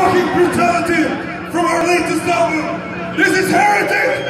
fucking brutality from our latest album. This is Heretic